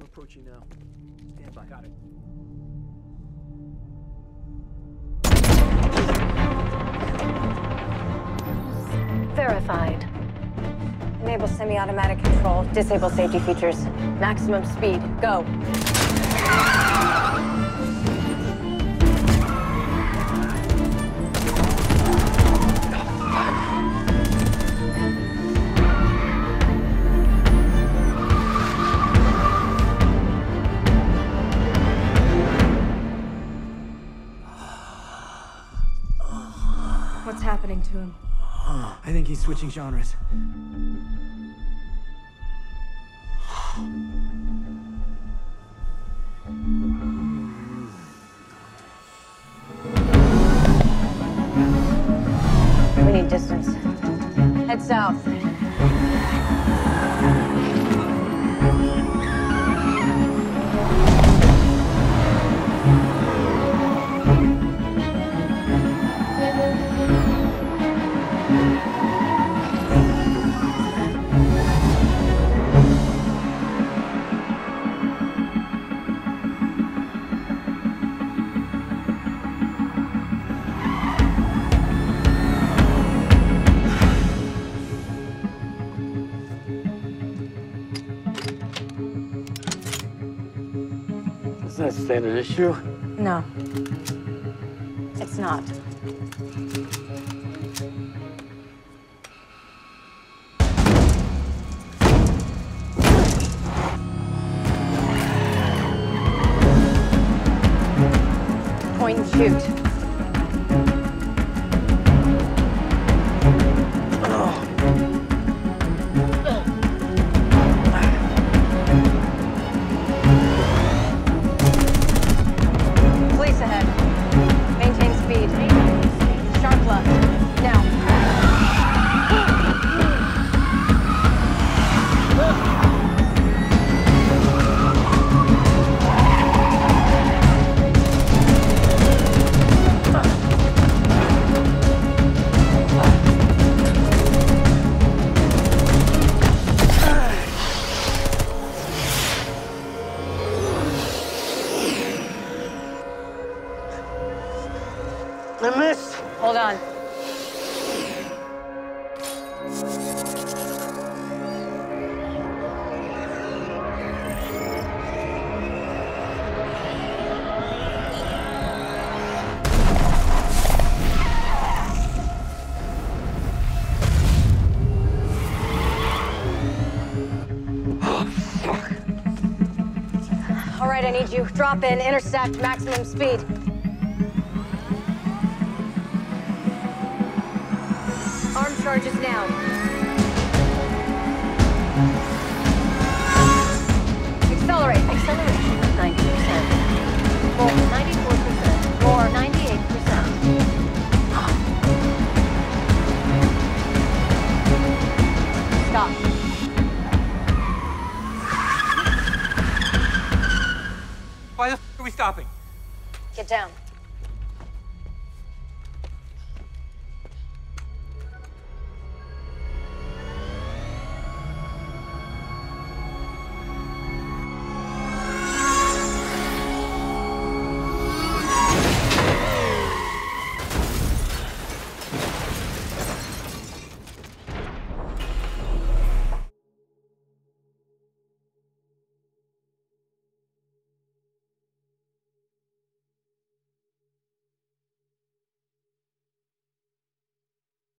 We're approaching now. Stand by. Got it. Verified. Enable semi-automatic control. Disable safety features. Maximum speed. Go. What's happening to him? I think he's switching genres. We need distance. Head south. Is that standard issue? No. It's not. Point and shoot. I missed. Hold on. All right, I need you. Drop in, intersect, maximum speed. Charges now. Accelerate. Acceleration of 90%. More 94%. More 98%. Stop. Why the f- are we stopping? Get down.